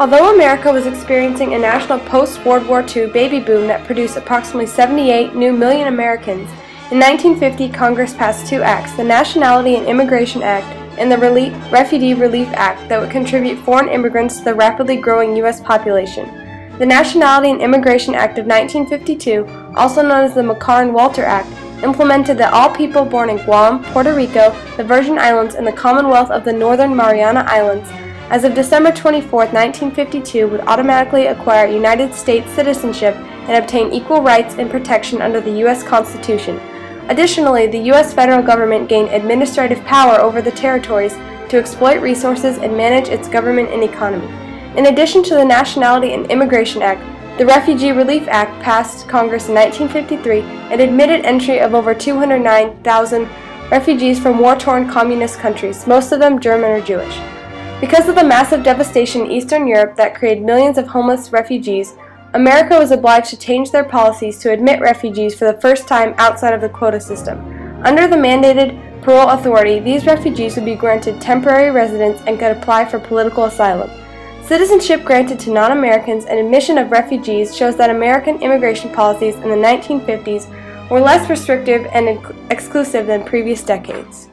Although America was experiencing a national post-World War II baby boom that produced approximately 78 new million Americans, in 1950 Congress passed two acts, the Nationality and Immigration Act and the Relief, Refugee Relief Act that would contribute foreign immigrants to the rapidly growing U.S. population. The Nationality and Immigration Act of 1952, also known as the McCarran-Walter Act, implemented that all people born in Guam, Puerto Rico, the Virgin Islands, and the Commonwealth of the Northern Mariana Islands as of December 24, 1952, would automatically acquire United States citizenship and obtain equal rights and protection under the U.S. Constitution. Additionally, the U.S. federal government gained administrative power over the territories to exploit resources and manage its government and economy. In addition to the Nationality and Immigration Act, the Refugee Relief Act passed Congress in 1953 and admitted entry of over 209,000 refugees from war-torn communist countries, most of them German or Jewish. Because of the massive devastation in Eastern Europe that created millions of homeless refugees, America was obliged to change their policies to admit refugees for the first time outside of the quota system. Under the mandated parole authority, these refugees would be granted temporary residence and could apply for political asylum. Citizenship granted to non-Americans and admission of refugees shows that American immigration policies in the 1950s were less restrictive and exclusive than previous decades.